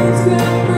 It's good.